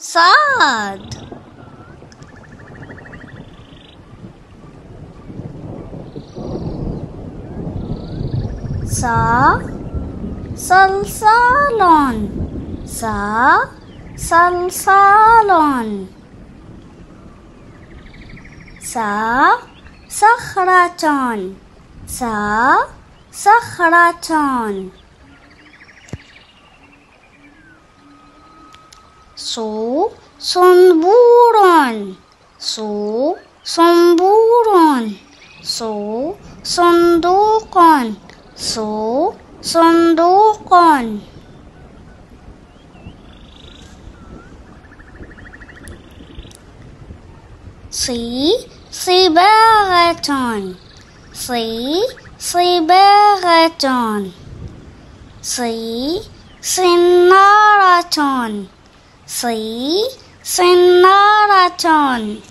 sad. Sa sal salon. Sa sal sa sakhraton sa sakhraton so sonburon so sonburon so sondokon so sondokon si sibaraton si sibaraton si sinaraton See? Sing marathon.